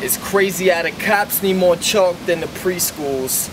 It's crazy how the cops need more chalk than the preschools.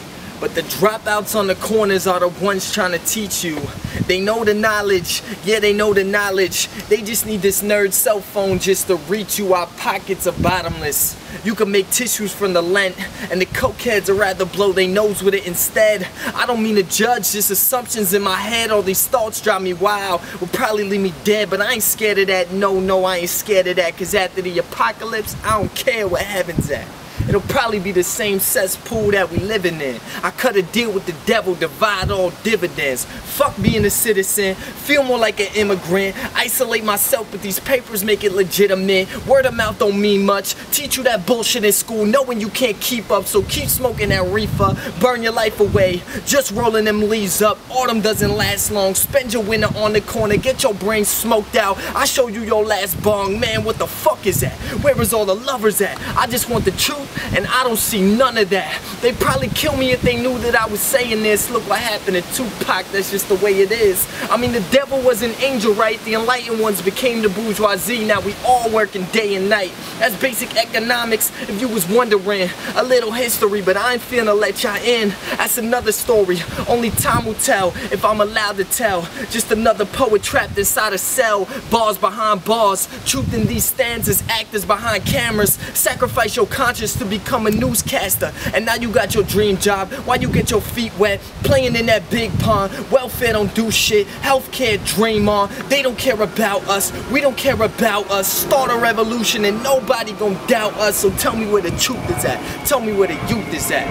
But the dropouts on the corners are the ones trying to teach you. They know the knowledge, yeah, they know the knowledge. They just need this nerd cell phone just to reach you. Our pockets are bottomless. You can make tissues from the lint, and the cokeheads would rather blow their nose with it instead. I don't mean to judge, just assumptions in my head. All these thoughts drive me wild, will probably leave me dead, but I ain't scared of that. No, no, I ain't scared of that, cause after the apocalypse, I don't care what heaven's at. It'll probably be the same cesspool that we living in. I cut a deal with the devil, divide all dividends. Fuck being a citizen, feel more like an immigrant. Isolate myself, but these papers make it legitimate. Word of mouth don't mean much. Teach you that bullshit in school, knowing you can't keep up. So keep smoking that reefer, burn your life away. Just rolling them leaves up. Autumn doesn't last long. Spend your winter on the corner, get your brain smoked out. I show you your last bong, man. What the fuck is that? Where is all the lovers at? I just want the truth and I don't see none of that. They'd probably kill me if they knew that I was saying this. Look what happened to Tupac, that's just the way it is. I mean, the devil was an angel, right? The enlightened ones became the bourgeoisie. Now we all working day and night. That's basic economics, if you was wondering. A little history, but I ain't finna let y'all in. That's another story. Only time will tell if I'm allowed to tell. Just another poet trapped inside a cell. Bars behind bars. Truth in these stanzas, actors behind cameras. Sacrifice your conscience to to become a newscaster. And now you got your dream job. Why you get your feet wet? Playing in that big pond. Welfare don't do shit. Healthcare dream on. They don't care about us. We don't care about us. Start a revolution and nobody gonna doubt us. So tell me where the truth is at. Tell me where the youth is at.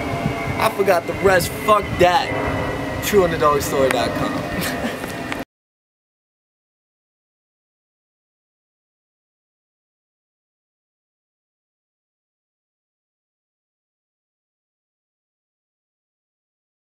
I forgot the rest. Fuck that. TrueUnderdogStory.com.